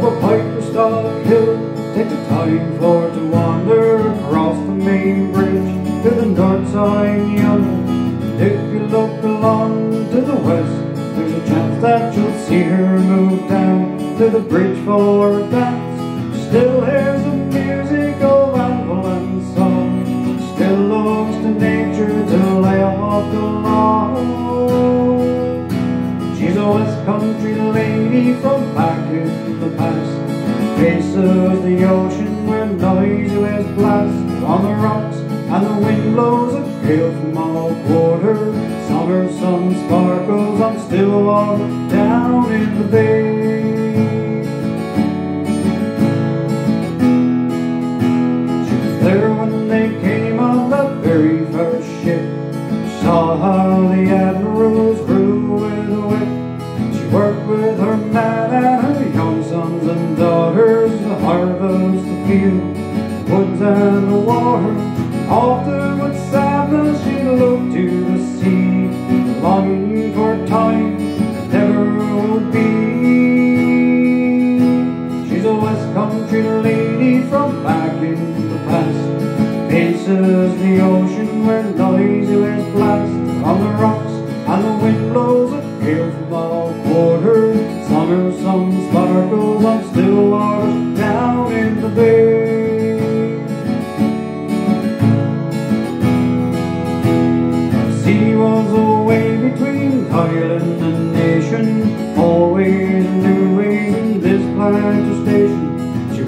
Up a piper's stop hill, take the time for to wander across the main bridge to the north side yonder. If you look along to the west, there's a chance that you'll see her move down to the bridge for a dance. Still, here's Country lady from back in the past. Faces the ocean where noisy waves blast on the rocks and the wind blows a gale from all quarters. Summer sun sparkles on still water down in the bay. She was there when they came on the very first ship. Saw how the field, the woods and the water. Often with sadness she looked to the sea, longing for time that never will be. She's a West Country lady from back in the past. Faces the ocean where noisy waves blast on the rocks,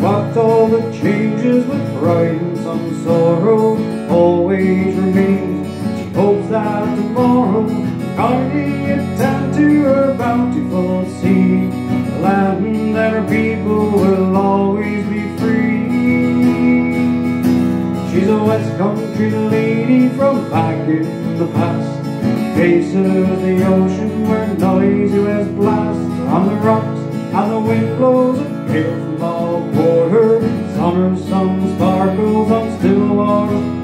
walked all the changes with pride and some sorrow, always remains. She hopes that tomorrow, guiding it down to her bountiful sea, the land that her people will always be free. She's a West Country lady from back in the past. Faces the ocean where noisy waves blast on the rocks, and the wind blows a gale from all. Summer sun sparkles on still water